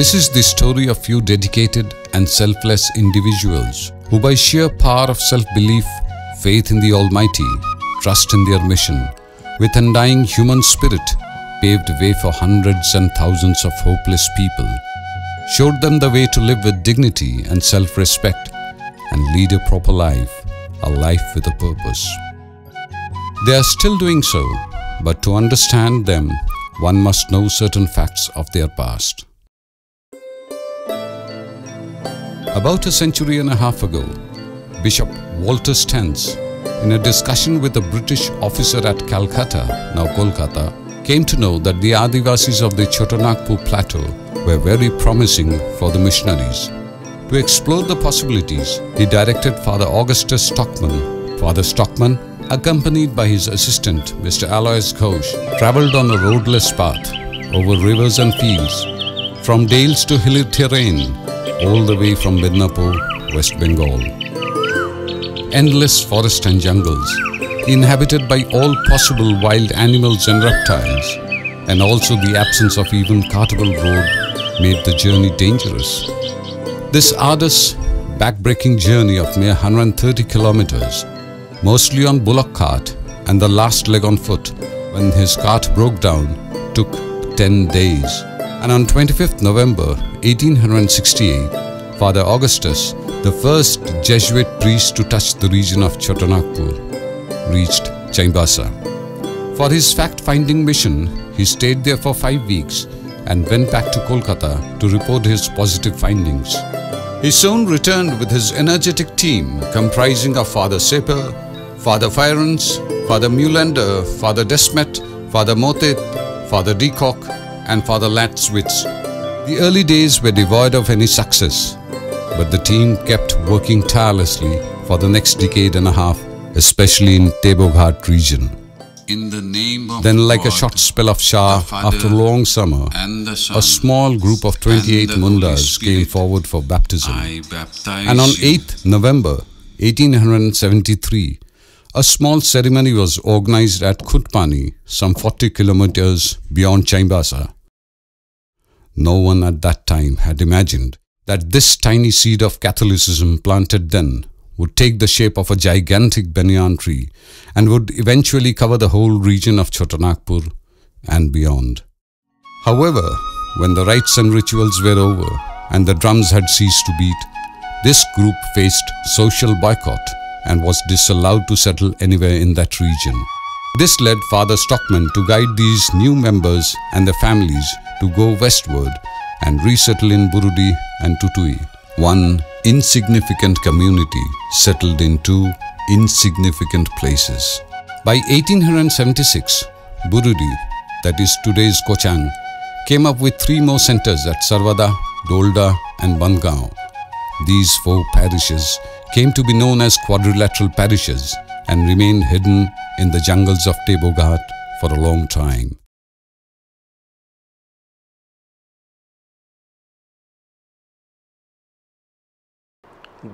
This is the story of few dedicated and selfless individuals who, by sheer power of self belief, faith in the Almighty, trust in their mission, with undying human spirit, paved way for hundreds and thousands of hopeless people, showed them the way to live with dignity and self respect and lead a proper life, a life with a purpose. They are still doing so, but to understand them, one must know certain facts of their past. About a century and a half ago, Bishop Walter Steins, in a discussion with a British officer at Calcutta, now Kolkata, came to know that the Adivasis of the Chotanagpur plateau were very promising for the missionaries. To explore the possibilities, he directed Father Augustus Stockman. Father Stockman, accompanied by his assistant, Mr. Alois Ghosh, travelled on a roadless path over rivers and fields, from dales to hilly terrain, all the way from Midnapur, West Bengal. Endless forest and jungles, inhabited by all possible wild animals and reptiles, and also the absence of even cartable road made the journey dangerous. This arduous, backbreaking journey of mere 130 kilometers, mostly on bullock cart and the last leg on foot when his cart broke down, took 10 days. And on 25th November 1868, Father Augustus, the first Jesuit priest to touch the region of Chotanagpur, reached Chaibasa. For his fact-finding mission, he stayed there for five weeks and went back to Kolkata to report his positive findings. He soon returned with his energetic team comprising of Father Seper, Father Firens, Father Mulander, Father Desmet, Father Motet, Father Decock and Father Latswitz. The early days were devoid of any success, but the team kept working tirelessly for the next decade and a half, especially in Teboghat region. In the name of Then, like a short spell of shower after a long summer, Son, a small group of 28 and the Holy mundas came forward for baptism. And on you 8th November 1873, a small ceremony was organized at Khutpani, some 40 kilometers beyond Chaibasa. No one at that time had imagined that this tiny seed of Catholicism planted then would take the shape of a gigantic banyan tree and would eventually cover the whole region of Chotanagpur and beyond. However, when the rites and rituals were over and the drums had ceased to beat, this group faced social boycott and was disallowed to settle anywhere in that region. This led Father Stockman to guide these new members and their families to go westward and resettle in Burudi and Tutui, one insignificant community settled in two insignificant places. By 1876, Burudi, that is today's Kochang, came up with three more centers at Sarvada, Dolda and Bandgaon. These four parishes came to be known as quadrilateral parishes and remained hidden in the jungles of Teboghat for a long time.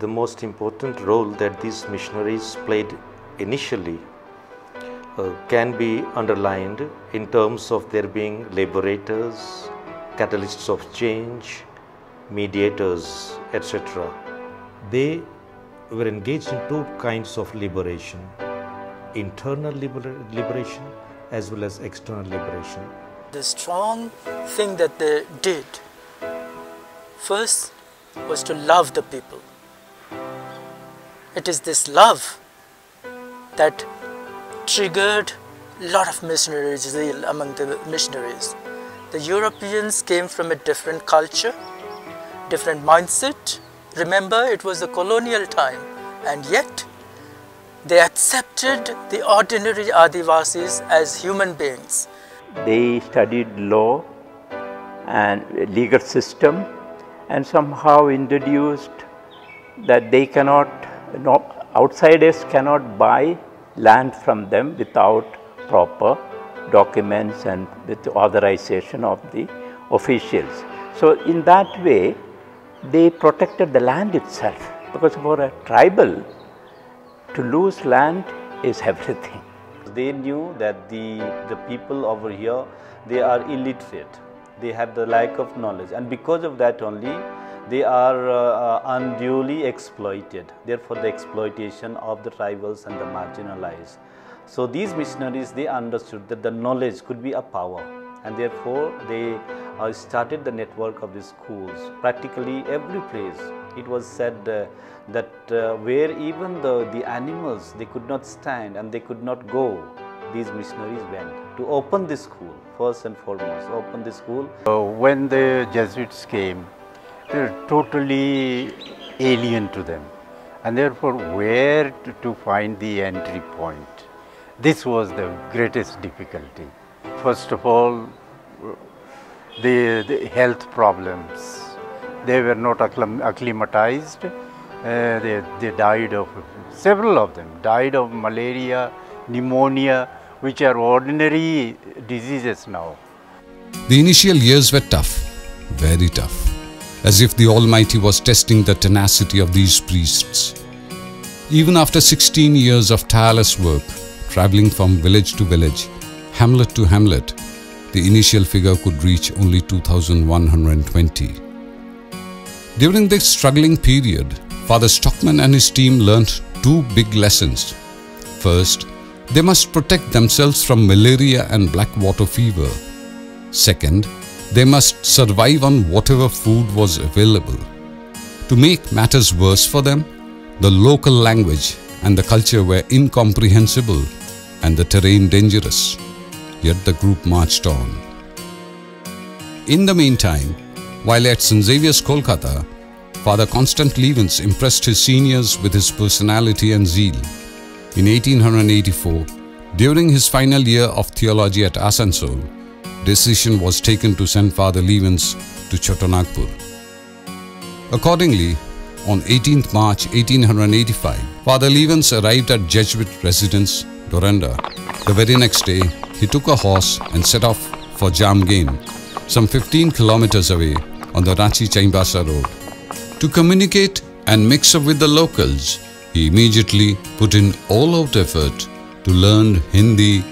the most important role that these missionaries played initially uh, can be underlined in terms of their being liberators, catalysts of change, mediators, etc. They were engaged in two kinds of liberation internal liber- liberation as well as external liberation. The strong thing that they did first was to love the people. It is this love that triggered a lot of missionary zeal among the missionaries. The Europeans came from a different culture, different mindset. Remember, it was the colonial time, and yet they accepted the ordinary Adivasis as human beings. They studied law and legal system and somehow introduced that they cannot, no, outsiders cannot buy land from them without proper documents and with authorization of the officials. So in that way, they protected the land itself. Because for a tribal, to lose land is everything. They knew that the, the people over here, they are illiterate. they have the lack of knowledge. And because of that only they are uh, uh, unduly exploited. Therefore the exploitation of the tribals and the marginalized. So these missionaries they understood that the knowledge could be a power and therefore they uh, started the network of these schools practically every place it was said uh, that uh, where even the, the animals they could not stand and they could not go these missionaries went to open this school first and foremost open the school when the Jesuits came, they were totally alien to them, and therefore, where to, to find the entry point? This was the greatest difficulty. First of all, the, the health problems. They were not acclimatized. Uh, they, they died of, several of them died of malaria, pneumonia, which are ordinary diseases now. The initial years were tough, very tough, as if the Almighty was testing the tenacity of these priests. Even after 16 years of tireless work, traveling from village to village, hamlet to hamlet, the initial figure could reach only 2,120. During this struggling period, Father Stockman and his team learnt two big lessons. First, they must protect themselves from malaria and black water fever. Second, they must survive on whatever food was available. To make matters worse for them, the local language and the culture were incomprehensible and the terrain dangerous. Yet the group marched on. In the meantime, while at St. Xavier's Kolkata, Father Constant Lievens impressed his seniors with his personality and zeal. In 1884, during his final year of theology at Asansol, decision was taken to send Father Lievens to Chotanagpur. Accordingly, on 18th March 1885, Father Lievens arrived at Jesuit residence, Doranda. The very next day, he took a horse and set off for Jamgaon, some 15 kilometers away on the Ranchi Chaibasa road. To communicate and mix up with the locals, he immediately put in all out effort to learn Hindi,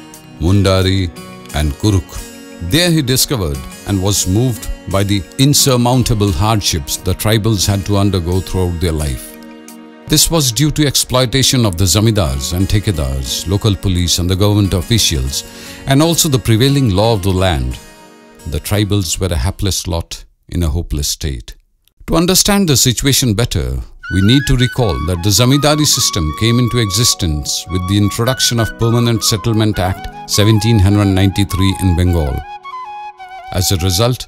Mundari, and Kurukh. There he discovered and was moved by the insurmountable hardships the tribals had to undergo throughout their life. This was due to exploitation of the zamindars and tekadars, local police and the government officials, and also the prevailing law of the land. The tribals were a hapless lot in a hopeless state. To understand the situation better, we need to recall that the Zamindari system came into existence with the introduction of Permanent Settlement Act 1793 in Bengal. As a result,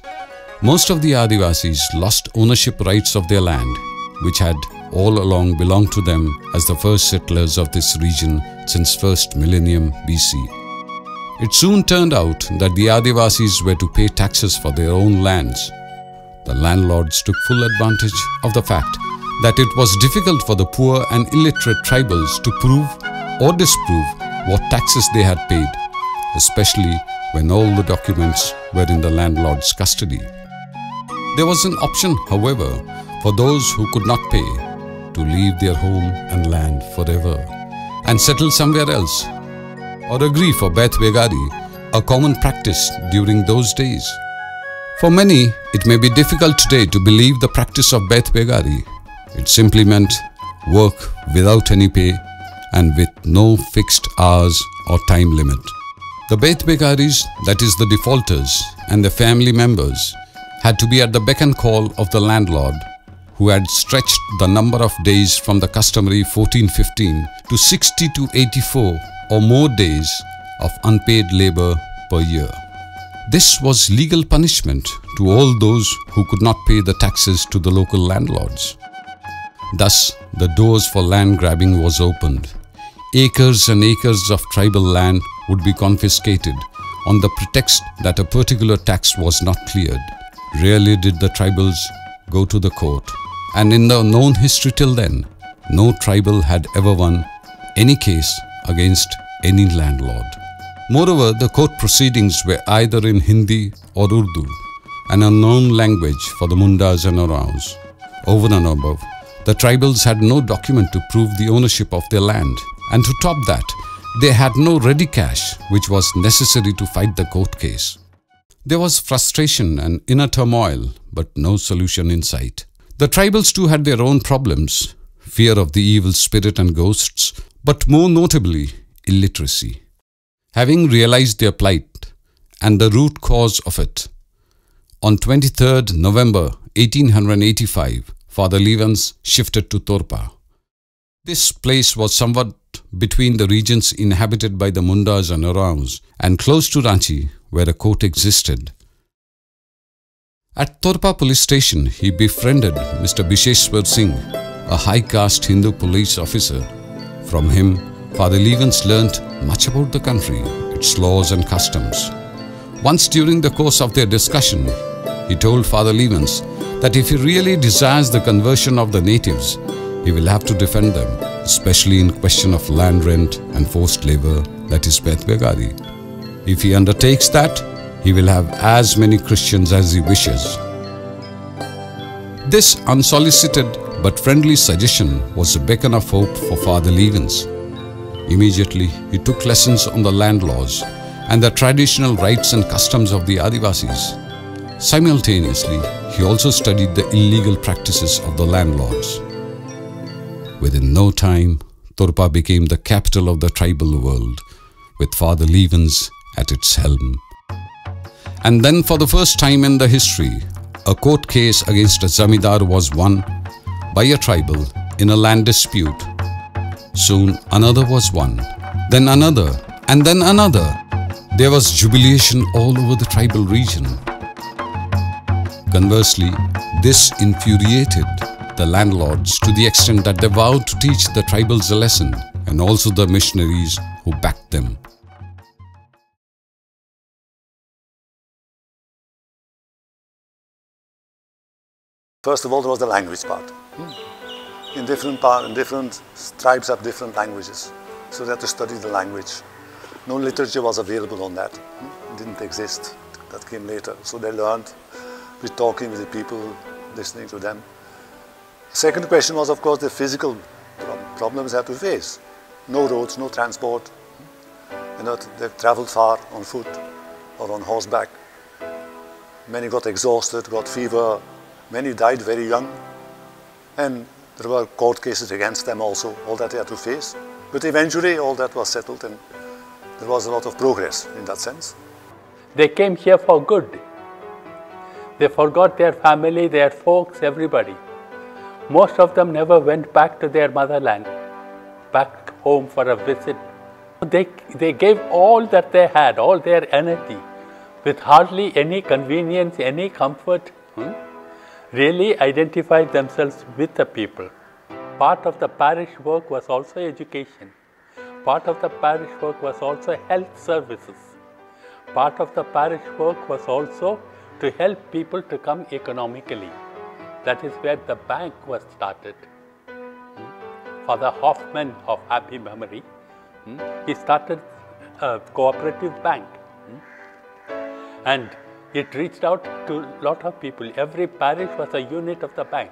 most of the Adivasis lost ownership rights of their land, which had all along belonged to them as the first settlers of this region since first millennium BC. It soon turned out that the Adivasis were to pay taxes for their own lands. The landlords took full advantage of the fact that it was difficult for the poor and illiterate tribals to prove or disprove what taxes they had paid, especially when all the documents were in the landlord's custody. There was an option, however, for those who could not pay to leave their home and land forever and settle somewhere else or agree for Beth Begari, a common practice during those days. For many, it may be difficult today to believe the practice of Beth Begari. It simply meant work without any pay and with no fixed hours or time limit. The Beth Begaris, that is the defaulters and their family members, had to be at the beck and call of the landlord, who had stretched the number of days from the customary 1415 to 60 to 84 or more days of unpaid labor per year. This was legal punishment to all those who could not pay the taxes to the local landlords. Thus, the doors for land grabbing was opened. Acres and acres of tribal land would be confiscated on the pretext that a particular tax was not cleared. Rarely did the tribals go to the court, and in the known history till then, no tribal had ever won any case against any landlord. Moreover, the court proceedings were either in Hindi or Urdu, an unknown language for the Mundas and Oraons. Over and above, the tribals had no document to prove the ownership of their land, and to top that, they had no ready cash which was necessary to fight the court case. There was frustration and inner turmoil, but no solution in sight. The tribals too had their own problems fear of the evil spirit and ghosts, but more notably, illiteracy. Having realized their plight and the root cause of it, on 23rd November 1885, Father Lievens shifted to Torpa. This place was somewhat between the regions inhabited by the Mundas and Oraons and close to Ranchi, where a court existed. At Torpa police station, he befriended Mr. Bisheshwar Singh, a high caste Hindu police officer. From him, Father Lievens learnt much about the country, its laws and customs. Once during the course of their discussion, he told Father Lievens that if he really desires the conversion of the natives, he will have to defend them, especially in question of land rent and forced labor, that is Petvegari. If he undertakes that, he will have as many Christians as he wishes. This unsolicited but friendly suggestion was a beacon of hope for Father Lievens. Immediately, he took lessons on the land laws and the traditional rights and customs of the Adivasis. Simultaneously, he also studied the illegal practices of the landlords. Within no time, Torpa became the capital of the tribal world, with Father Lievens at its helm. And then, for the first time in the history, a court case against a zamidar was won by a tribal in a land dispute. Soon another was won, then another, and then another. There was jubilation all over the tribal region. Conversely, this infuriated the landlords to the extent that they vowed to teach the tribals a lesson and also the missionaries who backed them. First of all, there was the language part. In different part, in different tribes have different languages, so they had to study the language. No literature was available on that. It didn't exist. That came later. So they learned with talking with the people, listening to them. Second question was, of course, the physical problems they had to face. No roads, no transport. You know, they traveled far on foot or on horseback. Many got exhausted, got fever. Many died very young. And there were court cases against them also, all that they had to face. But eventually all that was settled and there was a lot of progress in that sense. They came here for good. They forgot their family, their folks, everybody. Most of them never went back to their motherland, back home for a visit. They, they gave all that they had, all their energy, with hardly any convenience, any comfort. Hmm? Really identified themselves with the people. Part of the parish work was also education. Part of the parish work was also health services. Part of the parish work was also to help people to come economically. That is where the bank was started. Hmm? Father Hoffman of happy memory, hmm? he started a cooperative bank. Hmm? And it reached out to a lot of people. Every parish was a unit of the bank.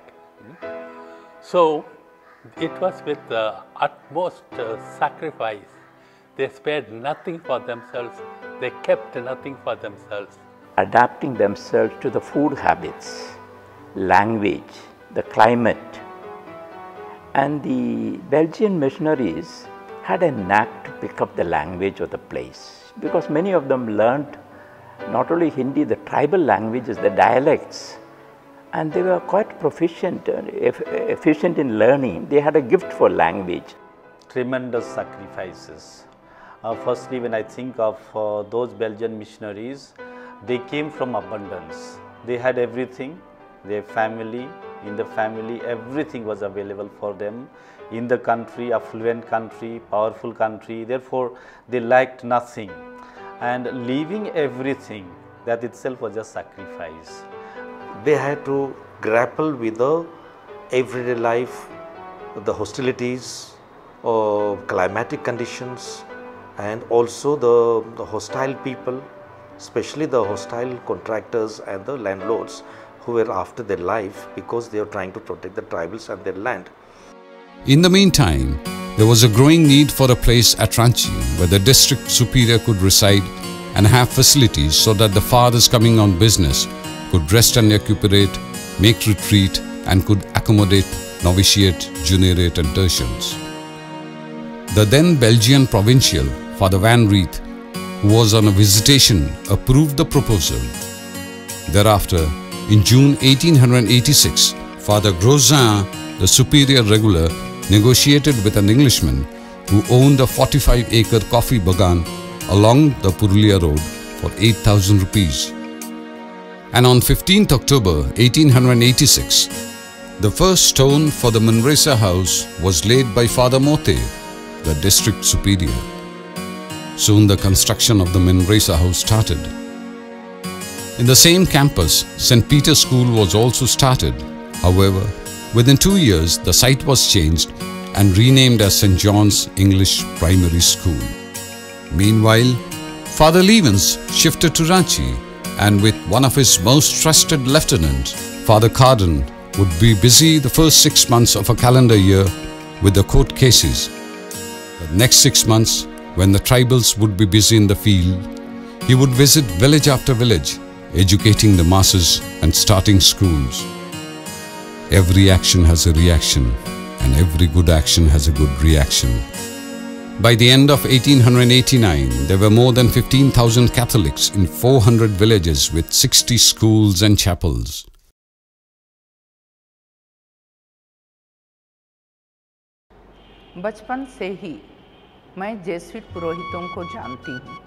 So it was with the utmost uh, sacrifice. They spared nothing for themselves, they kept nothing for themselves. Adapting themselves to the food habits, language, the climate. And the Belgian missionaries had a knack to pick up the language of the place because many of them learned not only Hindi, the tribal languages, the dialects, and they were quite proficient, uh, efficient in learning. They had a gift for language. Tremendous sacrifices. Uh, firstly, when I think of uh, those Belgian missionaries, they came from abundance. They had everything, their family, in the family, everything was available for them. In the country, affluent country, powerful country, therefore they lacked nothing. And leaving everything, that itself was a sacrifice. They had to grapple with the everyday life, the hostilities, uh, climatic conditions, and also the, the hostile people, especially the hostile contractors and the landlords who were after their life because they were trying to protect the tribals and their land. In the meantime, there was a growing need for a place at Ranchi where the district superior could reside and have facilities so that the fathers coming on business could rest and recuperate, make retreat, and could accommodate novitiate, juniorate, and tertians. The then Belgian provincial, Father Van Rieth, who was on a visitation, approved the proposal. Thereafter, in June 1886, Father Grosjean, the superior regular, negotiated with an Englishman who owned a 45 acre coffee bagan along the Purulia road for 8000 rupees. And on 15th October 1886, the first stone for the Manresa house was laid by Father Mote, the district superior. Soon the construction of the Manresa house started. In the same campus, St. Peter's School was also started. However, within two years, the site was changed and renamed as St. John's English Primary School. Meanwhile, Father Lievens shifted to Ranchi and with one of his most trusted lieutenants, Father Cardon, would be busy the first six months of a calendar year with the court cases. The next six months, when the tribals would be busy in the field, he would visit village after village, educating the masses and starting schools. Every action has a reaction, and every good action has a good reaction. By the end of 1889, there were more than 15,000 Catholics in 400 villages with 60 schools and chapels. बचपन से ही मैं Jesuit पुरोहितों को जानती हूँ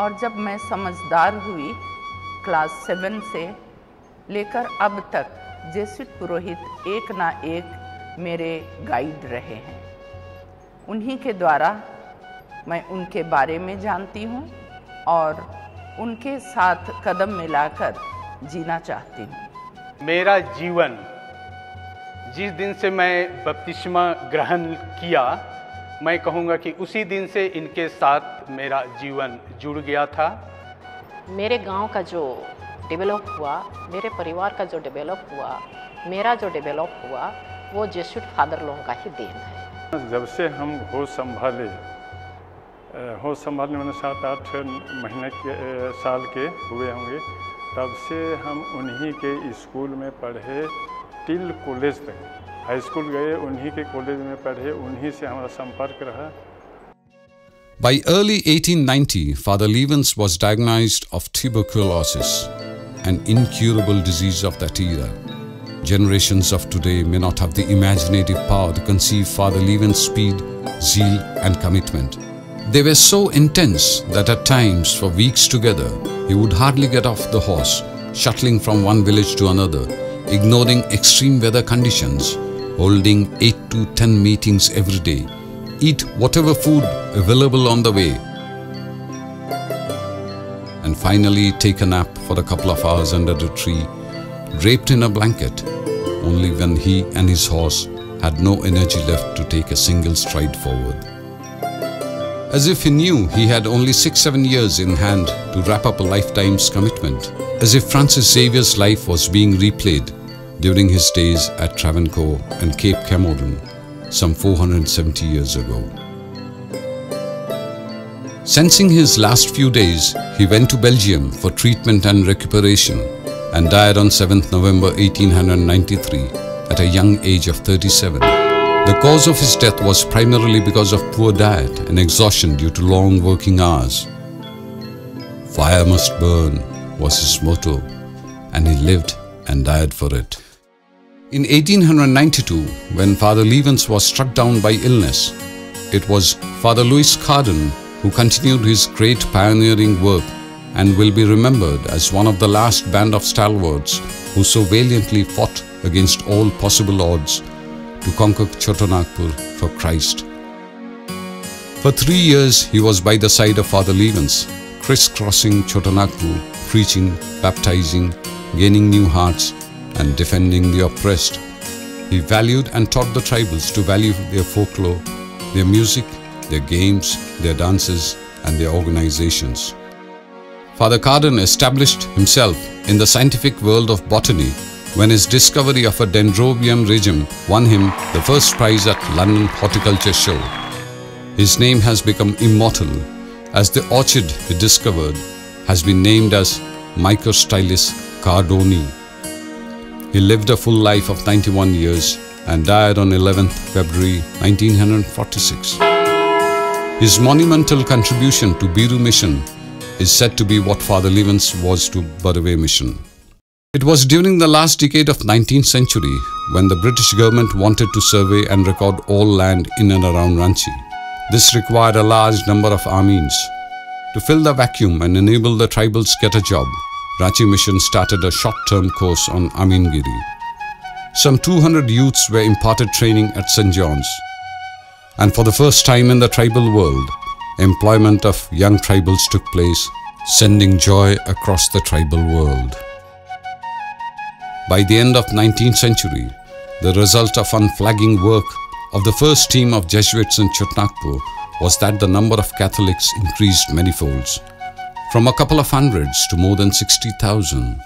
और जब मैं समझदार हुई क्लास सेवन से लेकर अब तक जेसुइट पुरोहित एक ना एक मेरे गाइड रहे हैं। उन्हीं के द्वारा मैं उनके बारे में जानती हूँ और उनके साथ कदम मिलाकर जीना चाहती हूँ। मेरा जीवन जिस दिन से मैं बपतिस्मा ग्रहण किया मैं कहूँगा कि उसी दिन से इनके साथ मेरा जीवन जुड़ गया था। मेरे गाँव का जो डेवलप हुआ मेरे परिवार का जो डेवलप हुआ मेरा जो डेवलप हुआ वो जेसुट फादर लोगों का ही देन है। जब से हम होश संभाले होश संभालने मैंने सात आठ महीने के साल के हुए होंगे तब से हम उन्हीं के स्कूल में पढ़े टिल कॉलेज तक। हाई स्कूल गए उन्हीं के कॉलेज में पढ़े उन्हीं से हमारा संपर्क रहा। By early 1890, Father Levens was diagnosed of tuberculosis, an incurable disease of that era. Generations of today may not have the imaginative power to conceive Father Lievens' speed, zeal, and commitment. They were so intense that at times, for weeks together, he would hardly get off the horse, shuttling from one village to another, ignoring extreme weather conditions, holding 8 to 10 meetings every day, eat whatever food available on the way, and finally take a nap for a couple of hours under the tree, draped in a blanket, only when he and his horse had no energy left to take a single stride forward. As if he knew he had only six, seven years in hand to wrap up a lifetime's commitment, as if Francis Xavier's life was being replayed during his days at Travancore and Cape Comorin some 470 years ago. Sensing his last few days, he went to Belgium for treatment and recuperation and died on 7th November 1893 at a young age of 37. The cause of his death was primarily because of poor diet and exhaustion due to long working hours. Fire must burn was his motto, and he lived and died for it. In 1892, when Father Lievens was struck down by illness, it was Father Louis Cardon who continued his great pioneering work and will be remembered as one of the last band of stalwarts who so valiantly fought against all possible odds to conquer Chotanagpur for Christ. For three years, he was by the side of Father Lievens, crisscrossing Chotanagpur, preaching, baptizing, gaining new hearts, and defending the oppressed. He valued and taught the tribals to value their folklore, their music, their games, their dances, and their organizations. Father Cardon established himself in the scientific world of botany when his discovery of a Dendrobium regum won him the first prize at London Horticulture Show. His name has become immortal as the orchid he discovered has been named as Microstylis cardoni. He lived a full life of 91 years and died on 11th February 1946. His monumental contribution to Biru mission is said to be what Father Lievens was to Badaway mission. It was during the last decade of 19th century when the British government wanted to survey and record all land in and around Ranchi. This required a large number of Amins. To fill the vacuum and enable the tribals get a job, Ranchi Mission started a short-term course on Amingiri. Some 200 youths were imparted training at St. John's. And for the first time in the tribal world, employment of young tribals took place, sending joy across the tribal world. By the end of 19th century, the result of unflagging work of the first team of Jesuits in Chotanagpur was that the number of Catholics increased many folds, from a couple of hundreds to more than 60,000.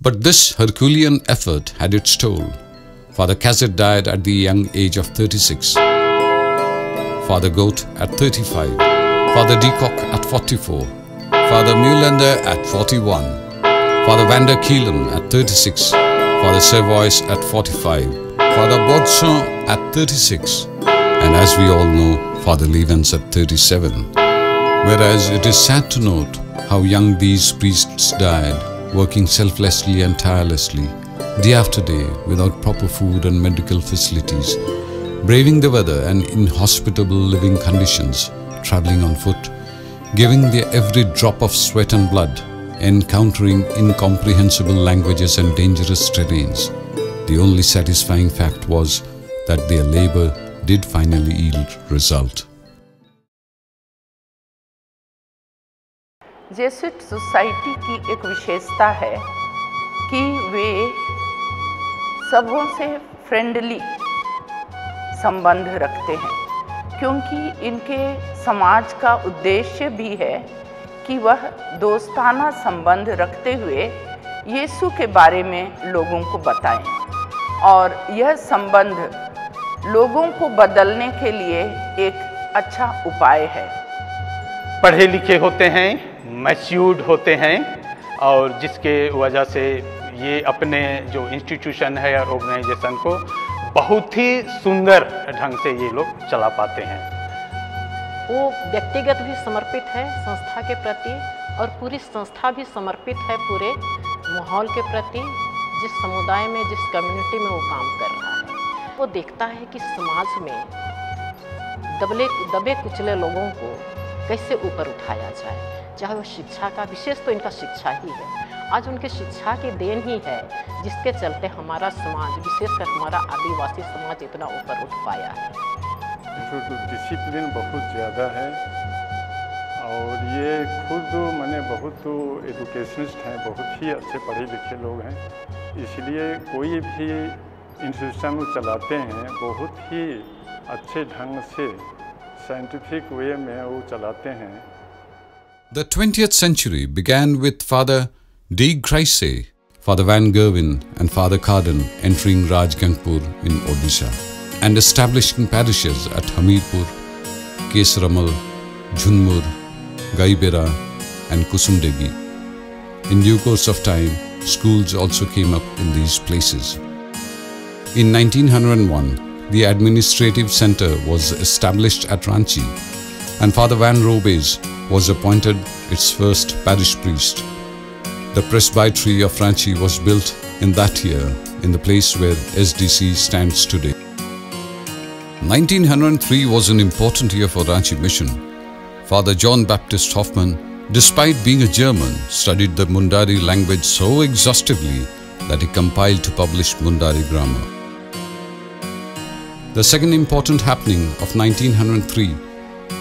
But this Herculean effort had its toll. Father Cassett died at the young age of 36. Father Goat at 35. Father Decock at 44. Father Muelander at 41. Father Vander Keelen at 36. Father Servois at 45. Father Bodson at 36. And as we all know, Father Lievens at 37. Whereas it is sad to note how young these priests died working selflessly and tirelessly, day after day, without proper food and medical facilities, braving the weather and inhospitable living conditions, traveling on foot, giving their every drop of sweat and blood, encountering incomprehensible languages and dangerous terrains. The only satisfying fact was that their labor did finally yield result. Jesuit society की एक विशेषता है कि वे सबों से friendly संबंध रखते हैं, क्योंकि इनके समाज का उद्देश्य भी है कि वह दोस्ताना संबंध रखते हुए यीशु के बारे में लोगों को बताएँ। और यह संबंध लोगों को बदलने के लिए एक अच्छा उपाय है। पढ़े लिखे होते हैं, मैच्यूर्ड होते हैं, और जिसके वजह से ये अपने जो इंस्टीट्यूशन है या ऑर्गेनाइजेशन को बहुत ही सुंदर ढंग से ये लोग चला पाते हैं। वो व्यक्तिगत भी समर्पित है, संस्था के प्रति, और पूरी संस्था भी समर्पित है पूरे माहौल के प्रति, जिस समुदाय में, जिस कम्युनिटी में वो काम कर रहा है। वो देखता है कि समाज में दबले, दबे कुचले लोगों को कैसे ऊपर उठाया जाए। चाहे वो शिक्षा का, विशेष तो इनका शिक्षा ही है। आज उनकी शिक्षा की देन ही है जिसके चलते हमारा समाज विशेषकर हमारा आदिवासी समाज इतना ऊपर उठ पाया है। डिसिप्लिन बहुत ज़्यादा है और ये खुद मैंने बहुत एजुकेशनिस्ट हैं बहुत ही अच्छे पढ़े लिखे लोग हैं। इसलिए कोई भी इंस्टीट्यूशन चलाते हैं बहुत ही अच्छे ढंग से साइंटिफिक वे में वो चलाते हैं। The 20th century began with Father D. Grice, Father Van Gerwen and Father Cardon entering Rajgangpur in Odisha and establishing parishes at Hamirpur, Kesramal, Jhunmur, Gaibera and Kusumdegi. In due course of time, schools also came up in these places. In 1901, the administrative center was established at Ranchi and Father Van Robes was appointed its first parish priest. The presbytery of Ranchi was built in that year in the place where SDC stands today. 1903 was an important year for Ranchi mission. Father John Baptist Hoffman, despite being a German, studied the Mundari language so exhaustively that he compiled to publish Mundari grammar. The second important happening of 1903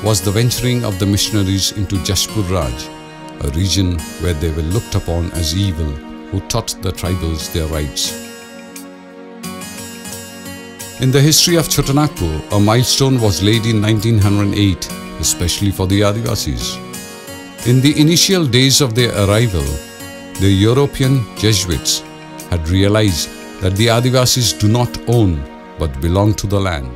was the venturing of the missionaries into Jashpur Raj, a region where they were looked upon as evil who taught the tribals their rights. In the history of Chotanagpur, a milestone was laid in 1908, especially for the Adivasis. In the initial days of their arrival, the European Jesuits had realized that the Adivasis do not own but belong to the land.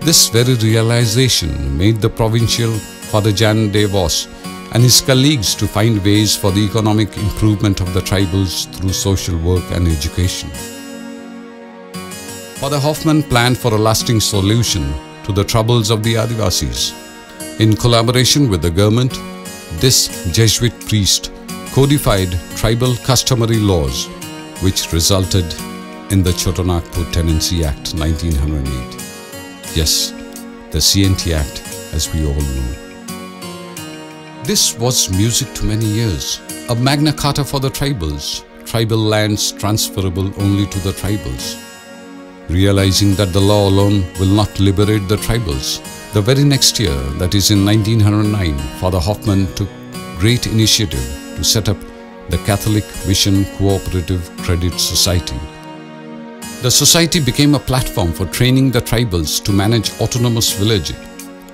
This very realization made the provincial Father Jan de Vos, and his colleagues to find ways for the economic improvement of the tribals through social work and education. Father Hoffman planned for a lasting solution to the troubles of the Adivasis. In collaboration with the government, this Jesuit priest codified tribal customary laws which resulted in the Chotanagpur Tenancy Act 1908. Yes, the CNT Act as we all know. This was music to many ears, a Magna Carta for the tribals, tribal lands transferable only to the tribals. Realizing that the law alone will not liberate the tribals, the very next year, that is in 1909, Father Hoffman took great initiative to set up the Catholic Mission Cooperative Credit Society. The society became a platform for training the tribals to manage autonomous village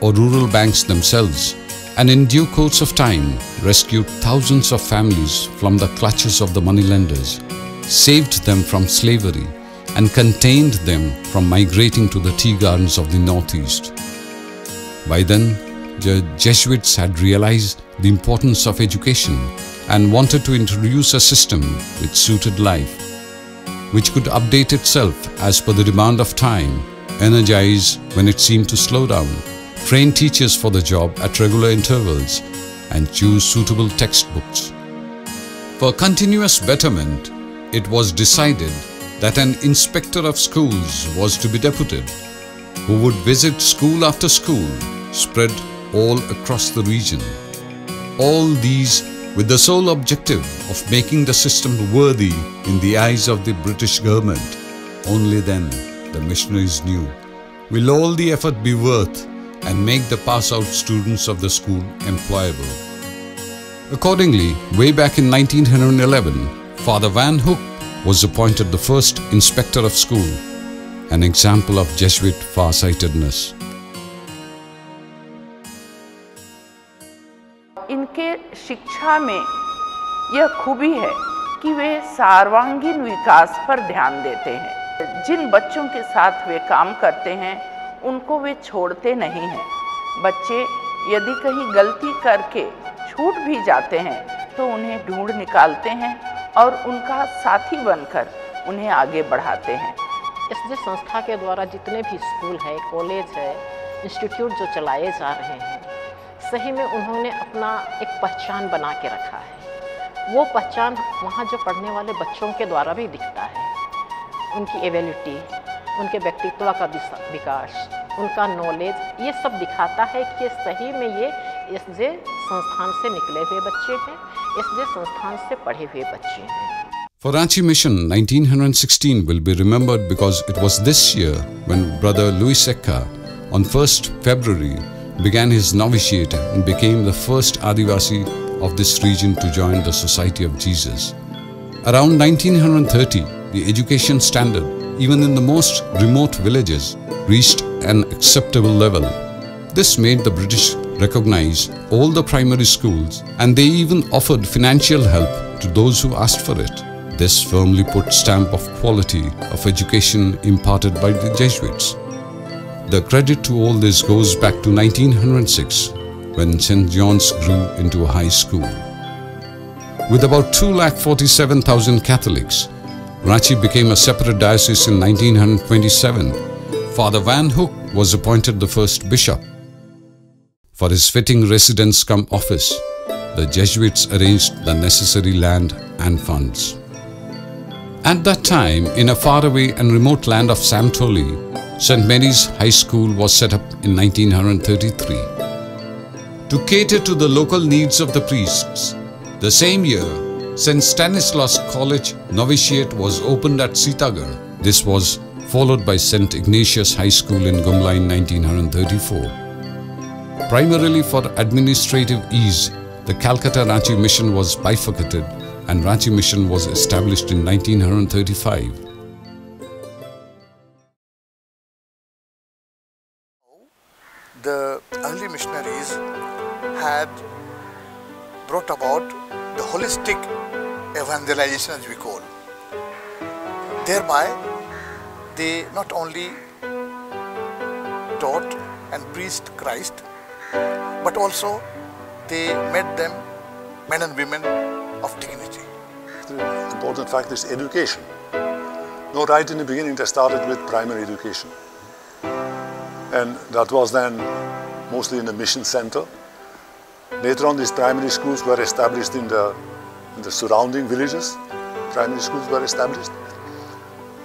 or rural banks themselves and in due course of time rescued thousands of families from the clutches of the moneylenders, saved them from slavery and contained them from migrating to the tea gardens of the northeast. By then, the Jesuits had realized the importance of education and wanted to introduce a system which suited life, which could update itself as per the demand of time, energize when it seemed to slow down, train teachers for the job at regular intervals, and choose suitable textbooks. For continuous betterment, it was decided that an inspector of schools was to be deputed, who would visit school after school spread all across the region. All these with the sole objective of making the system worthy in the eyes of the British government. Only then the missionaries knew, will all the effort be worth and make the pass out students of the school employable. Accordingly, way back in 1911, Father Van Hoeck was appointed the first inspector of school, an example of Jesuit farsightedness. इनके शिक्षा में यह खूबी है कि वे सर्वांगीण विकास पर ध्यान देते हैं जिन बच्चों के साथ वे काम करते हैं उनको वे छोड़ते नहीं हैं। बच्चे यदि कहीं गलती करके छूट भी जाते हैं तो उन्हें ढूंढ निकालते हैं और उनका साथी बनकर उन्हें आगे बढ़ाते हैं। एस संस्था के द्वारा जितने भी स्कूल है, कॉलेज है, इंस्टीट्यूट जो चलाए जा रहे हैं, सही में उन्होंने अपना एक पहचान बना के रखा है। वो पहचान वहाँ जो पढ़ने वाले बच्चों के द्वारा भी दिखता है। उनकी एबिलिटी उनके व्यक्तित्व का विकास उनका नॉलेज ये सब दिखाता है कि सही में ये एस जे संस्थान से निकले हुए बच्चे हैं एस जे संस्थान से पढ़े हुए बच्चे हैं For Ranchi Mission, 1916 will be remembered because it was this year when Brother Louis Sekka, on 1st February, began his novitiate and became the first Adivasi of this region to join the Society of Jesus. Around 1930, the education standard, even in the most remote villages, reached an acceptable level. This made the British recognize all the primary schools and they even offered financial help to those who asked for it. This firmly put stamp of quality of education imparted by the Jesuits. The credit to all this goes back to 1906 when St. John's grew into a high school. With about 2,47,000 Catholics, Ranchi became a separate diocese in 1927. Father Van Hoeck was appointed the first bishop. For his fitting residence come office, the Jesuits arranged the necessary land and funds. At that time, in a faraway and remote land of Samtoli, St. Mary's High School was set up in 1933. To cater to the local needs of the priests, the same year, St. Stanislaus College Novitiate was opened at Sitagar. This was followed by St. Ignatius High School in Gumla in 1934. Primarily for administrative ease, the Calcutta Ranchi mission was bifurcated and Ranchi mission was established in 1935. the early missionaries had brought about the holistic evangelization as we call. Thereby, they not only taught and preached Christ, but also they made them men and women of dignity. The important fact is education. No, right in the beginning they started with primary education. And that was then mostly in the mission center. Later on these primary schools were established in the, in the surrounding villages. Primary schools were established.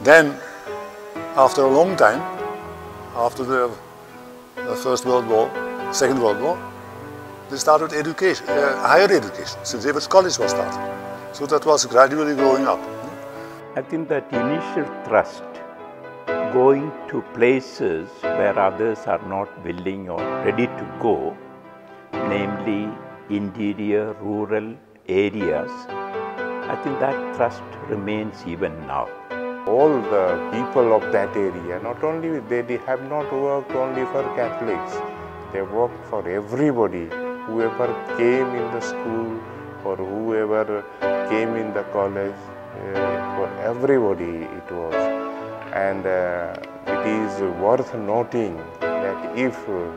Then, after a long time, after the, the First World War, Second World War, they started education, uh, higher education. St. Xavier's College was started. So that was gradually growing up. I think that initial thrust, going to places where others are not willing or ready to go, namely interior, rural areas, I think that thrust remains even now. All the people of that area, not only they, they have not worked only for Catholics, they worked for everybody, whoever came in the school or whoever came in the college, uh, for everybody it was. And uh, it is worth noting that if uh,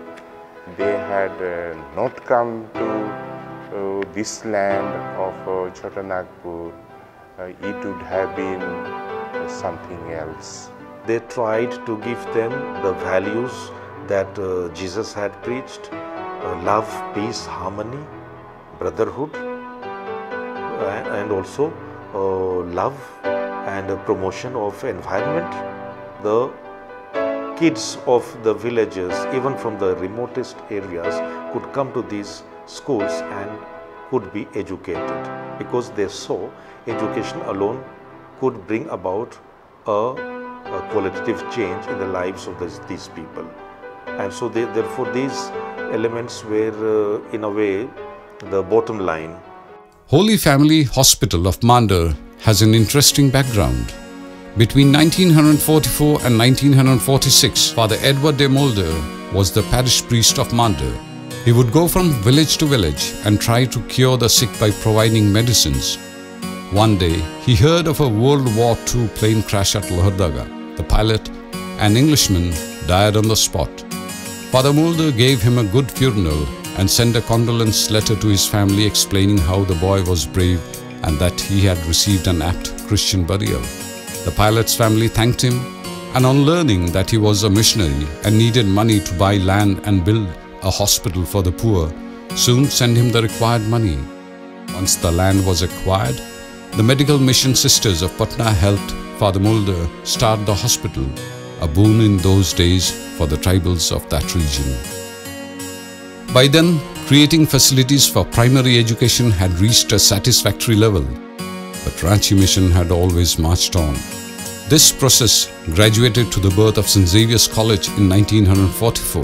they had uh, not come to uh, this land of uh, Chota Nagpur, uh, it would have been something else. They tried to give them the values that uh, Jesus had preached uh, love, peace, harmony, brotherhood, and, also love and promotion of environment. The kids of the villages, even from the remotest areas, could come to these schools and could be educated because they saw education alone could bring about a, a qualitative change in the lives of this, these people. And so, they, therefore, these elements were, uh, in a way, the bottom line. Holy Family Hospital of Mandar has an interesting background. Between 1944 and 1946, Father Edward de Mulder was the parish priest of Mandar. He would go from village to village and try to cure the sick by providing medicines. One day, he heard of a World War II plane crash at Lohardaga. The pilot, an Englishman, died on the spot. Father Mulder gave him a good funeral and sent a condolence letter to his family explaining how the boy was brave and that he had received an apt Christian burial. The pilot's family thanked him, and on learning that he was a missionary and needed money to buy land and build a hospital for the poor, soon sent him the required money. Once the land was acquired, the medical mission sisters of Patna helped Father Mulder start the hospital, a boon in those days for the tribals of that region. By then, creating facilities for primary education had reached a satisfactory level, but Ranchi Mission had always marched on. This process graduated to the birth of St. Xavier's College in 1944,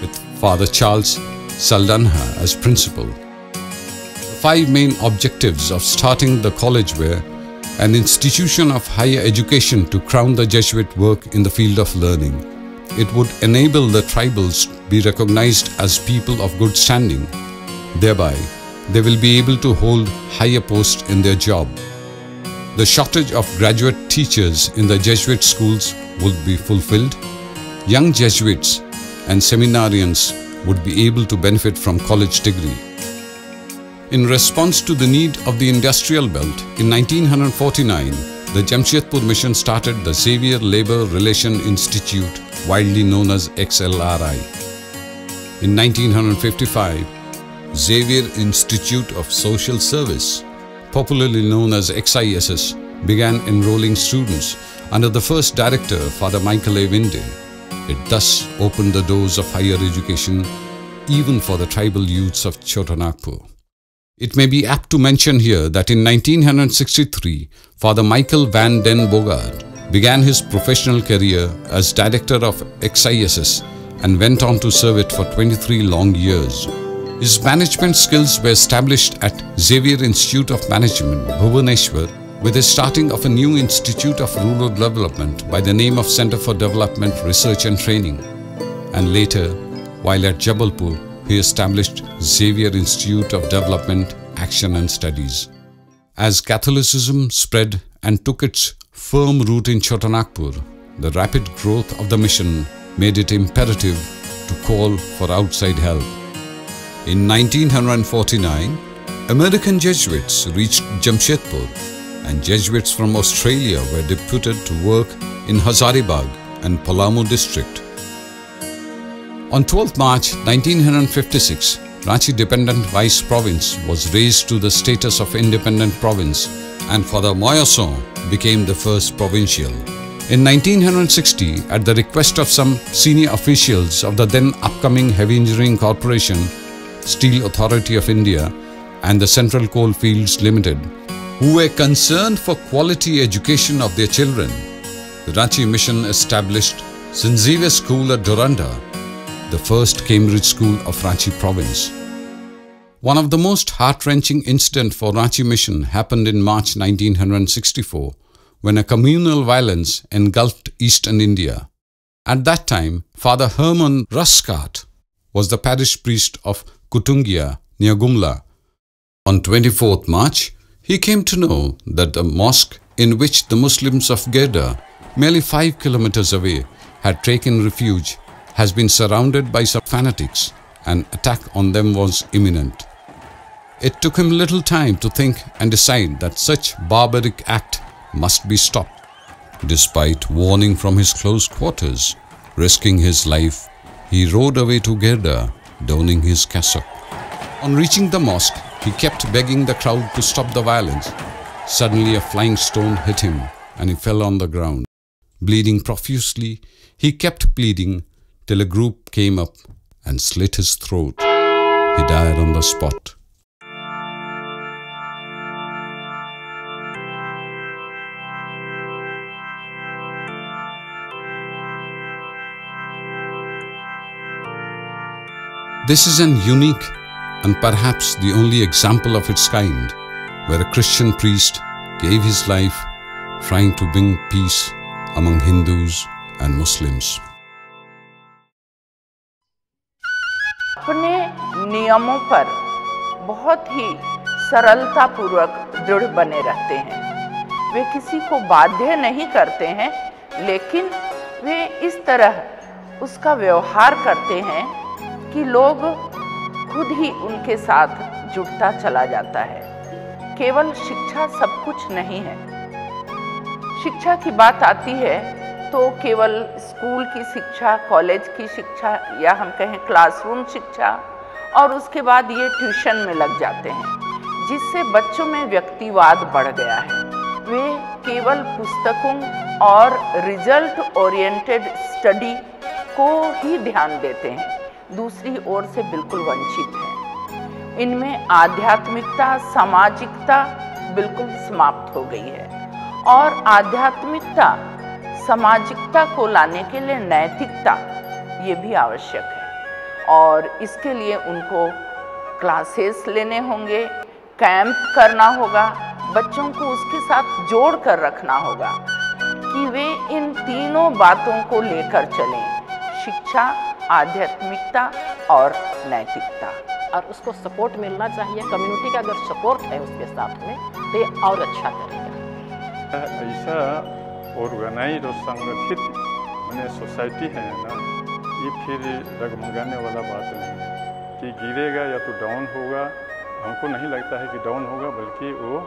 with Father Charles Saldanha as principal. The five main objectives of starting the college were an institution of higher education to crown the Jesuit work in the field of learning. It would enable the tribals to be recognized as people of good standing. Thereby, they will be able to hold higher posts in their job. The shortage of graduate teachers in the Jesuit schools would be fulfilled. Young Jesuits and seminarians would be able to benefit from college degree. In response to the need of the industrial belt, in 1949, the Jamshedpur mission started the Xavier Labor Relation Institute, widely known as XLRI. In 1955, Xavier Institute of Social Service, popularly known as XISS, began enrolling students under the first director, Father Michael A. Windey. It thus opened the doors of higher education even for the tribal youths of Chota Nagpur. It may be apt to mention here that in 1963, Father Michael Van Den Bogaert began his professional career as director of XISS and went on to serve it for 23 long years. His management skills were established at Xavier Institute of Management, Bhubaneswar, with the starting of a new Institute of Rural Development by the name of Center for Development Research and Training. And later, while at Jabalpur, he established Xavier Institute of Development, Action and Studies. As Catholicism spread and took its firm root in Chota Nagpur, the rapid growth of the mission made it imperative to call for outside help. In 1949, American Jesuits reached Jamshedpur and Jesuits from Australia were deputed to work in Hazaribagh and Palamu district. On 12 March 1956, Ranchi Dependent Vice Province was raised to the status of independent province and Father Moyasson became the first provincial. In 1960, at the request of some senior officials of the then upcoming Heavy Engineering Corporation, Steel Authority of India and the Central Coal Fields Limited, who were concerned for quality education of their children, the Ranchi Mission established St. Xavier School at Doranda, the first Cambridge school of Ranchi province. One of the most heart-wrenching incident for Ranchi Mission happened in March 1964 when a communal violence engulfed eastern India. At that time, Father Herman Rasschaert was the parish priest of Kutungia near Gumla. On 24th March, he came to know that the mosque in which the Muslims of Gerda, merely 5 kilometers away, had taken refuge has been surrounded by some fanatics and attack on them was imminent. It took him little time to think and decide that such barbaric act must be stopped. Despite warning from his close quarters, risking his life, he rode away to Gerda, donning his cassock. On reaching the mosque, he kept begging the crowd to stop the violence. Suddenly a flying stone hit him and he fell on the ground. Bleeding profusely, he kept pleading till a group came up and slit his throat. He died on the spot. This is an unique and perhaps the only example of its kind where a Christian priest gave his life trying to bring peace among Hindus and Muslims. अपने नियमों पर बहुत ही सरलता पूर्वक दृढ़ बने रहते हैं वे किसी को बाध्य नहीं करते हैं लेकिन वे इस तरह उसका व्यवहार करते हैं कि लोग खुद ही उनके साथ जुड़ता चला जाता है। केवल शिक्षा सब कुछ नहीं है। शिक्षा की बात आती है तो केवल स्कूल की शिक्षा, कॉलेज की शिक्षा या हम कहें क्लासरूम शिक्षा और उसके बाद ये ट्यूशन में लग जाते हैं, जिससे बच्चों में व्यक्तिवाद बढ़ गया है। वे केवल पुस्तकों और रिज़ल्ट ओरिएंटेड स्टडी को ही ध्यान देते हैं। दूसरी ओर से बिल्कुल वंचित है। इनमें आध्यात्मिकता, सामाजिकता बिल्कुल समाप्त हो गई है और आध्यात्मिकता, सामाजिकता को लाने के लिए नैतिकता, ये भी आवश्यक है। और इसके लिए उनको क्लासेस लेने होंगे, कैंप करना होगा, बच्चों को उसके साथ जोड़ कर रखना होगा कि वे इन तीनों बातों को लेकर चलें। शिक्षा आध्यात्मिकता और नैतिकता। और उसको सपोर्ट मिलना चाहिए कम्युनिटी का अगर सपोर्ट है उसके साथ में तो ये और अच्छा करेगा। ऐसा ऑर्गेनाइज और संगठित मैंने सोसाइटी है ना ये फिर डगमगाने वाला बात नहीं है कि गिरेगा या तो डाउन होगा हमको नहीं लगता है कि डाउन होगा बल्कि वो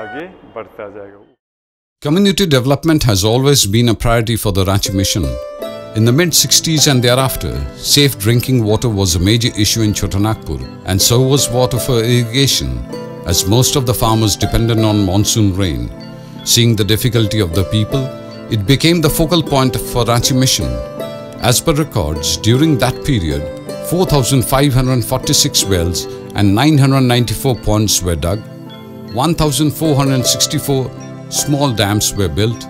आगे बढ़ता जाएगा। Community development has always been a priority for the Ranchi Mission. In the mid 60s and thereafter, safe drinking water was a major issue in Chotanagpur, and so was water for irrigation, as most of the farmers depended on monsoon rain. Seeing the difficulty of the people, it became the focal point for Ranchi Mission. As per records, during that period, 4,546 wells and 994 ponds were dug, 1,464 small dams were built,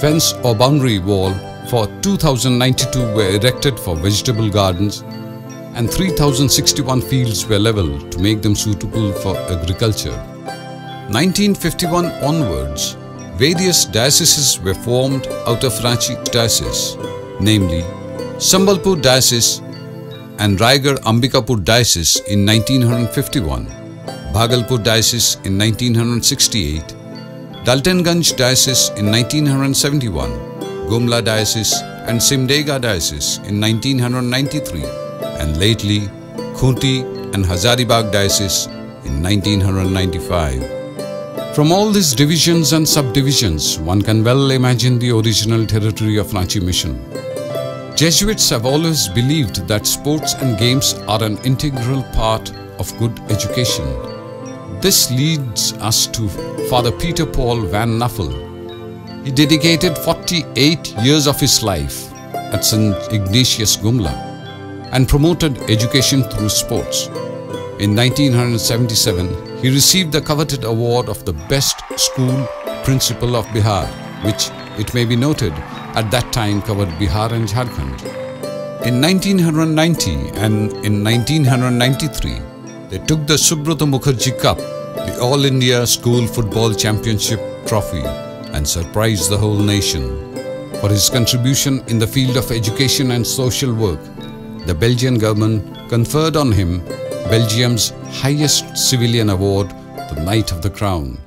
fence or boundary wall for 2092 were erected for vegetable gardens and 3061 fields were leveled to make them suitable for agriculture. 1951 onwards, various dioceses were formed out of Ranchi diocese, namely Sambalpur diocese and Raigarh Ambikapur diocese in 1951, Bhagalpur diocese in 1968, Daltonganj diocese in 1971, Gumla diocese and Simdega diocese in 1993 and lately Khunti and Hazaribagh diocese in 1995. From all these divisions and subdivisions, one can well imagine the original territory of Ranchi Mission. Jesuits have always believed that sports and games are an integral part of good education. This leads us to Father Peter Paul Van Nuffel. He dedicated 48 years of his life at St. Ignatius Gumla and promoted education through sports. In 1977, he received the coveted award of the Best School Principal of Bihar, which, it may be noted, at that time covered Bihar and Jharkhand. In 1990 and in 1993, they took the Subrata Mukherjee Cup, the All India School Football Championship trophy, and surprised the whole nation. For his contribution in the field of education and social work, the Belgian government conferred on him Belgium's highest civilian award, the Knight of the Crown.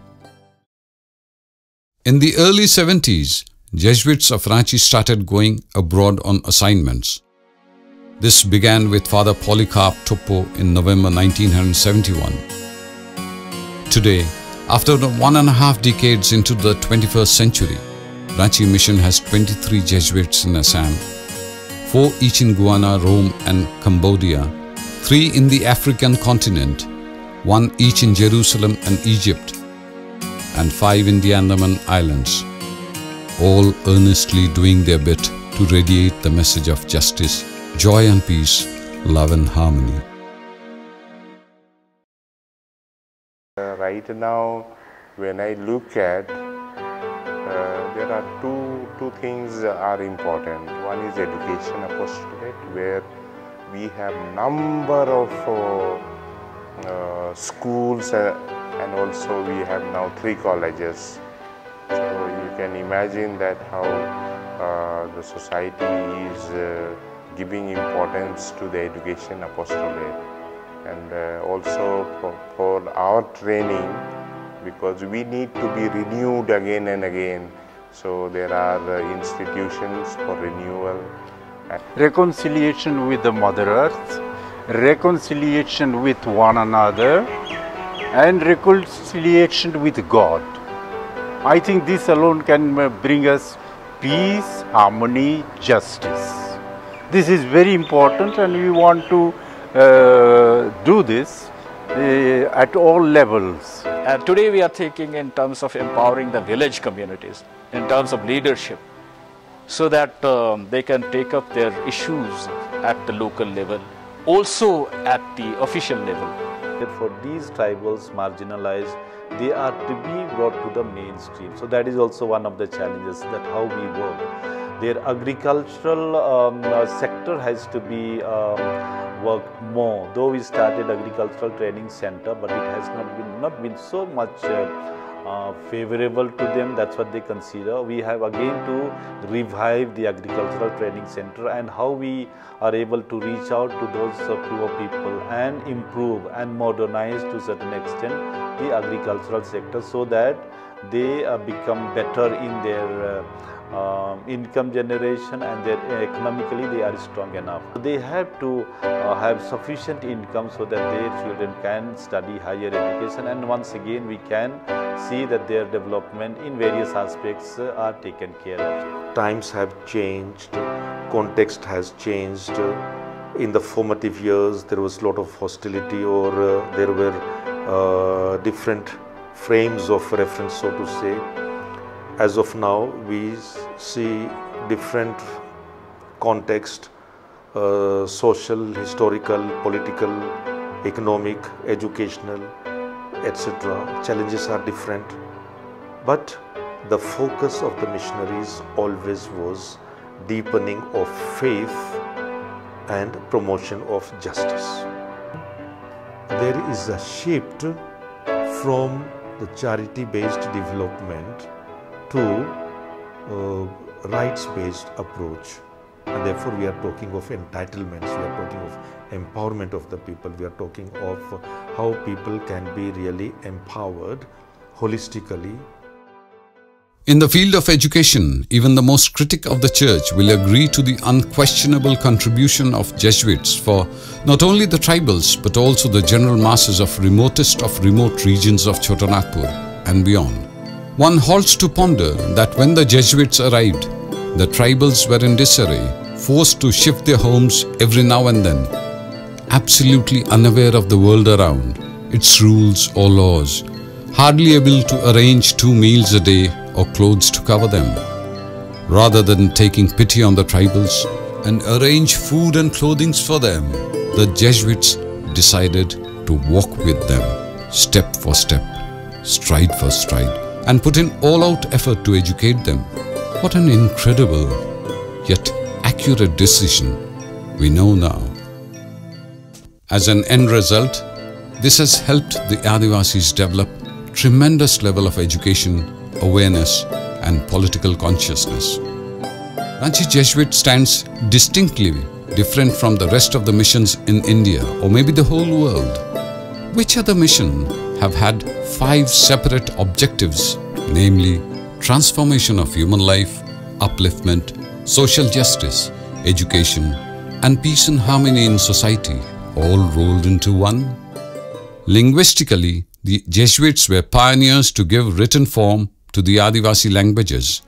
In the early 70s, Jesuits of Ranchi started going abroad on assignments. This began with Father Polycarp Toppo in November 1971. Today, after one and a half decades into the 21st century, Ranchi Mission has 23 Jesuits in Assam, 4 each in Guyana, Rome and Cambodia, 3 in the African continent, 1 each in Jerusalem and Egypt, and 5 in the Andaman Islands, all earnestly doing their bit to radiate the message of justice, joy and peace, love and harmony. Right now, when I look at, uh, there are two, two things are important. One is education apostolate, where we have number of uh, uh, schools uh, and also we have now three colleges. So you can imagine that how uh, the society is uh, giving importance to the education apostolate and uh, also for, for, our training because we need to be renewed again and again. So there are uh, institutions for renewal. Reconciliation with the Mother Earth, reconciliation with one another and reconciliation with God. I think this alone can bring us peace, harmony, justice. This is very important and we want to uh, do this uh, at all levels. And today we are thinking in terms of empowering the village communities, in terms of leadership, so that um, they can take up their issues at the local level, also at the official level. For these tribals marginalized, they are to be brought to the mainstream. So that is also one of the challenges that how we work. Their agricultural um, uh, sector has to be um, worked more. Though we started agricultural training center, but it has not been not been so much uh, uh, favorable to them. That's what they consider. We have again to revive the agricultural training center and how we are able to reach out to those uh, poor people and improve and modernize to certain extent the agricultural sector so that they uh, become better in their um, income generation and their economically they are strong enough. They have to uh, have sufficient income so that their children can study higher education and once again we can see that their development in various aspects uh, are taken care of. Times have changed, context has changed. In the formative years there was a lot of hostility or uh, there were uh, different frames of reference so to say as of now we see different context uh, social historical political economic educational etc challenges are different. But the focus of the missionaries always was deepening of faith and promotion of justice. There is a shift from the charity based development to uh, rights-based approach and therefore we are talking of entitlements we are talking of empowerment of the people we are talking of how people can be really empowered holistically In the field of education, even the most critic of the church will agree to the unquestionable contribution of Jesuits for not only the tribals but also the general masses of remotest of remote regions of Chotanagpur and beyond. One halts to ponder that when the Jesuits arrived, the tribals were in disarray, forced to shift their homes every now and then, absolutely unaware of the world around, its rules or laws, hardly able to arrange two meals a day or clothes to cover them. Rather than taking pity on the tribals and arrange food and clothing for them, the Jesuits decided to walk with them, step for step, stride for stride, and put in all out effort to educate them. What an incredible yet accurate decision we know now. As an end result, this has helped the Adivasis develop tremendous level of education, awareness and political consciousness. Ranchi Jesuit stands distinctly different from the rest of the missions in India or maybe the whole world. Which other mission have had five separate objectives, namely transformation of human life, upliftment, social justice, education and peace and harmony in society all rolled into one? Linguistically, the Jesuits were pioneers to give written form to the Adivasi languages.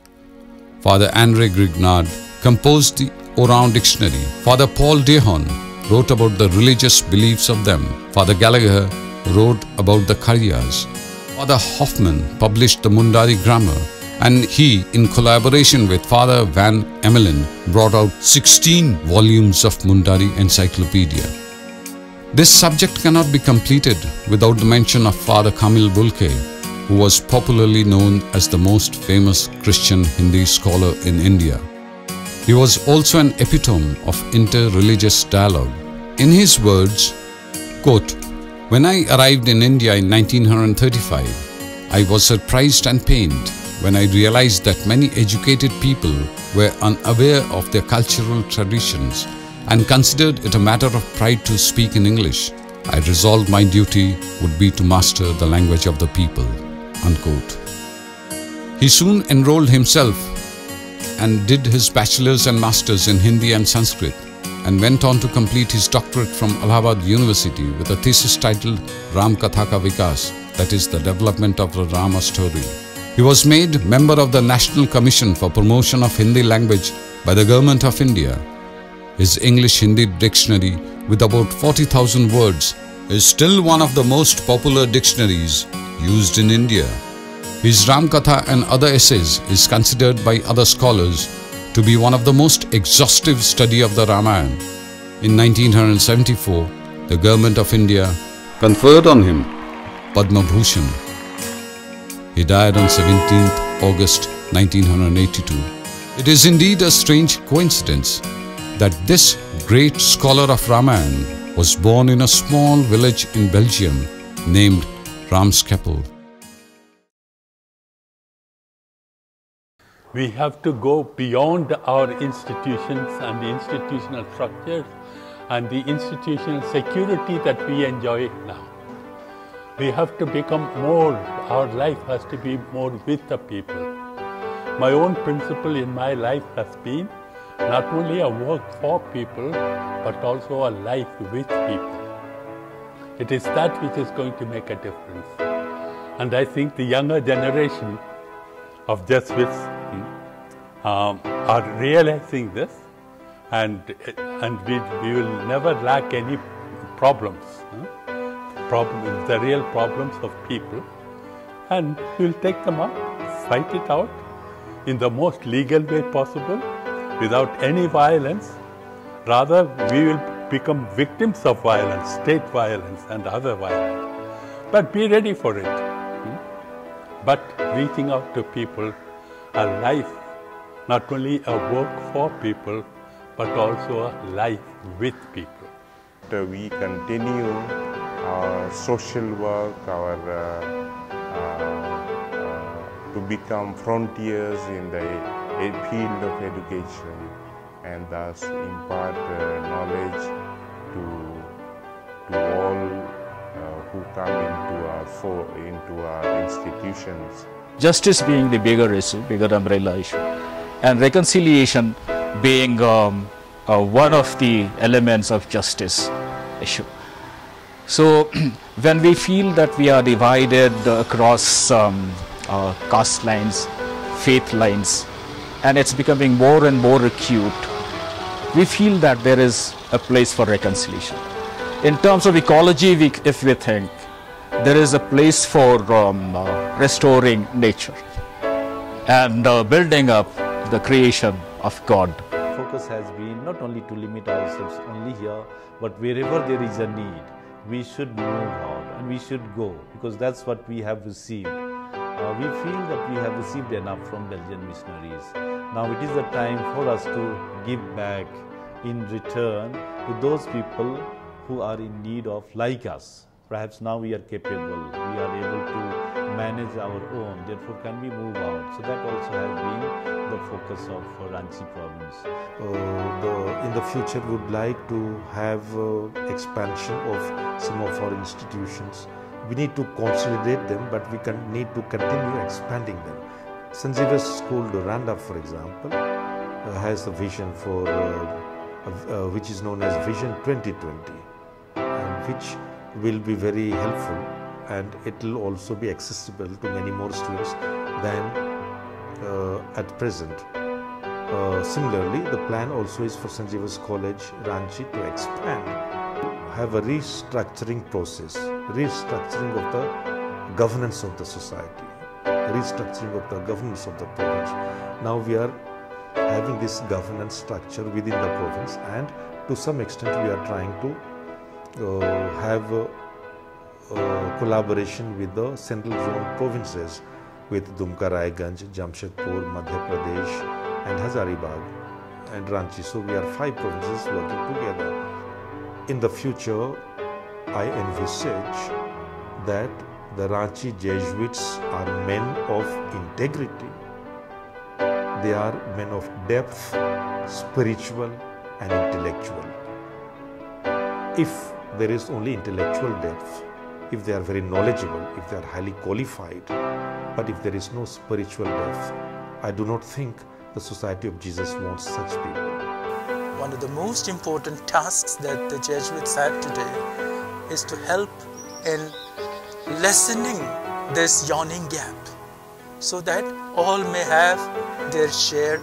Father Andre Grignard composed the Orang Dictionary. Father Paul Dehon wrote about the religious beliefs of them. Father Gallagher wrote about the Kharias. Father Hoffman published the Mundari grammar and he, in collaboration with Father Van Emelen, brought out 16 volumes of Mundari Encyclopedia. This subject cannot be completed without the mention of Father Kamil Bulcke, who was popularly known as the most famous Christian Hindi scholar in India. He was also an epitome of inter-religious dialogue. In his words, quote, When I arrived in India in 1935, I was surprised and pained when I realized that many educated people were unaware of their cultural traditions and considered it a matter of pride to speak in English, I resolved my duty would be to master the language of the people. Unquote. He soon enrolled himself and did his bachelor's and master's in Hindi and Sanskrit and went on to complete his doctorate from Allahabad University with a thesis titled Ram Katha Ka Vikas, that is the development of the Rama story. He was made member of the National Commission for Promotion of Hindi Language by the Government of India. His English Hindi dictionary with about 40,000 words is still one of the most popular dictionaries used in India. His Ramkatha and other essays is considered by other scholars to be one of the most exhaustive study of the Ramayana. In 1974, the government of India conferred on him Padma Bhushan. He died on 17th August 1982. It is indeed a strange coincidence that this great scholar of Ramayana was born in a small village in Belgium named Ramskapelle. We have to go beyond our institutions and the institutional structures and the institutional security that we enjoy now. We have to become more, our life has to be more with the people. My own principle in my life has been not only a work for people, but also a life with people. It is that which is going to make a difference. And I think the younger generation of Jesuits um, are realizing this, and, and we, we will never lack any problems. Huh? Problem, the real problems of people, and we'll take them up, fight it out in the most legal way possible, without any violence. Rather, we will become victims of violence, state violence, and other violence. But be ready for it. But reaching out to people, a life, not only a work for people, but also a life with people. We continue our social work, our uh, uh, uh, to become frontiers in the field of education and thus impart uh, knowledge to to all uh, who come into our fo- into our institutions. justice being the bigger issue, bigger umbrella issue, and reconciliation being um, uh, one of the elements of justice issue. So when we feel that we are divided across um, uh, caste lines, faith lines, and it's becoming more and more acute, we feel that there is a place for reconciliation. In terms of ecology, we, if we think, there is a place for um, uh, restoring nature and uh, building up the creation of God. Focus has been not only to limit ourselves only here, but wherever there is a need, we should move out and we should go because that's what we have received. Uh, we feel that we have received enough from Belgian missionaries. Now it is the time for us to give back in return to those people who are in need of like us. Perhaps now we are capable, we are able to manage our own, therefore can we move out? So that also has been the focus of uh, Ranchi province. Uh, the, in the future we would like to have uh, expansion of some of our institutions. We need to consolidate them, but we can need to continue expanding them. Xavier's School Doranda, for example, uh, has a vision for uh, uh, which is known as Vision 2020, and which will be very helpful and it will also be accessible to many more students than uh, at present. Uh, similarly, the plan also is for. Xavier's College, Ranchi to expand, have a restructuring process, restructuring of the governance of the society, restructuring of the governance of the province. Now we are having this governance structure within the province and to some extent we are trying to have uh, uh, collaboration with the central zone provinces with Dumka Raiganj, Jamshedpur, Madhya Pradesh and Hazaribagh and Ranchi. So we are five provinces working together. In the future, I envisage that the Ranchi Jesuits are men of integrity. They are men of depth, spiritual and intellectual. If there is only intellectual depth, if they are very knowledgeable, if they are highly qualified, but if there is no spiritual depth, I do not think the Society of Jesus wants such people. One of the most important tasks that the Jesuits have today is to help in lessening this yawning gap so that all may have their share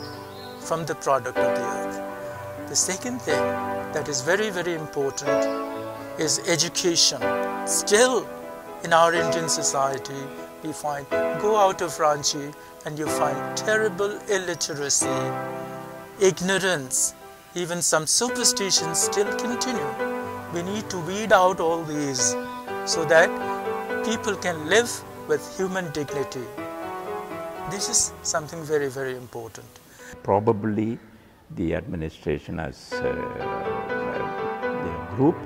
from the product of the earth. The second thing that is very, very important is education. Still, in our Indian society, we find go out of Ranchi and you find terrible illiteracy, ignorance, even some superstitions still continue. We need to weed out all these so that people can live with human dignity. This is something very, very important. Probably the administration as uh, the group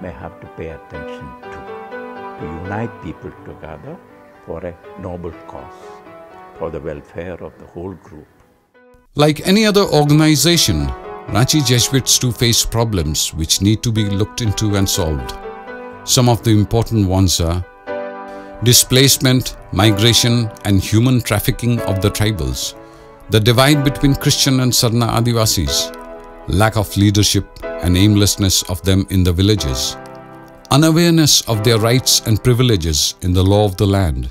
may have to pay attention to, to unite people together for a noble cause, for the welfare of the whole group. Like any other organization, Ranchi Jesuits too face problems which need to be looked into and solved. Some of the important ones are displacement, migration and human trafficking of the tribals, the divide between Christian and Sarna Adivasis, lack of leadership and aimlessness of them in the villages, unawareness of their rights and privileges in the law of the land,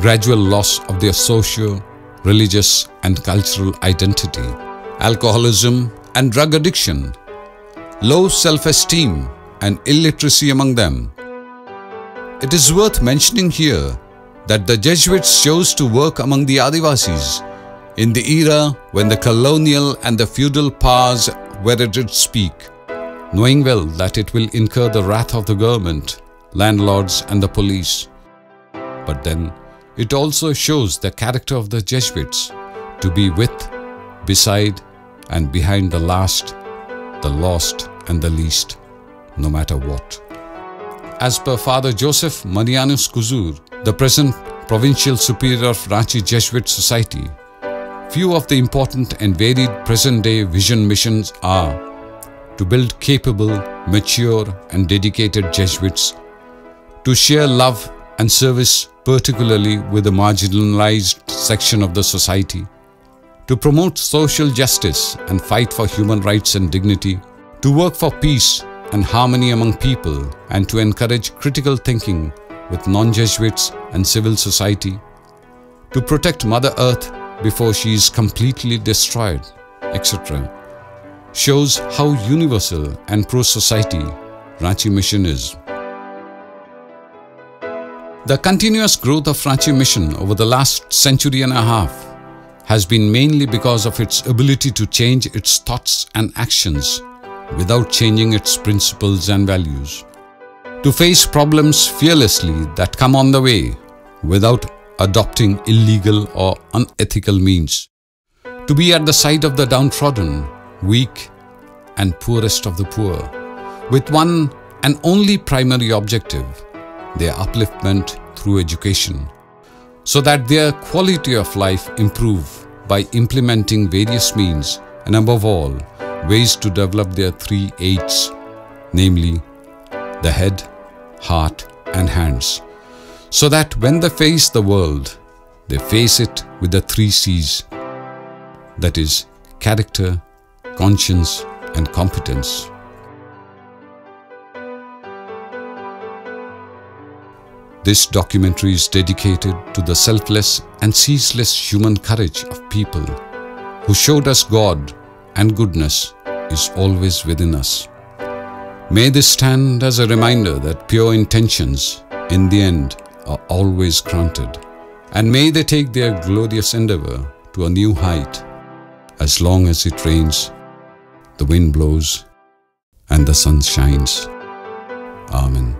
gradual loss of their social, religious and cultural identity, alcoholism and drug addiction, low self-esteem and illiteracy among them. It is worth mentioning here that the Jesuits chose to work among the Adivasis in the era when the colonial and the feudal powers were it its peak, knowing well that it will incur the wrath of the government, landlords and the police. But then, it also shows the character of the Jesuits to be with, beside and behind the last, the lost and the least, no matter what. As per Father Joseph Marianus Kuzur, the present Provincial Superior of Ranchi Jesuit Society, few of the important and varied present-day vision missions are to build capable, mature and dedicated Jesuits, to share love and service particularly with the marginalized section of the society, to promote social justice and fight for human rights and dignity, to work for peace and harmony among people, and to encourage critical thinking with non-Jesuits and civil society, to protect Mother Earth before she is completely destroyed, etc., shows how universal and pro-society Ranchi Mission is. The continuous growth of Ranchi Mission over the last century and a half has been mainly because of its ability to change its thoughts and actions without changing its principles and values. To face problems fearlessly that come on the way without adopting illegal or unethical means. To be at the side of the downtrodden, weak and poorest of the poor, with one and only primary objective, their upliftment through education, so that their quality of life improve by implementing various means and above all, ways to develop their three namely the head, heart and hands, so that when they face the world, they face it with the three C's, that is, character, conscience and competence. This documentary is dedicated to the selfless and ceaseless human courage of people who showed us God and goodness is always within us. May this stand as a reminder that pure intentions, in the end, are always granted, and may they take their glorious endeavor to a new height, as long as it rains, the wind blows, and the sun shines. Amen.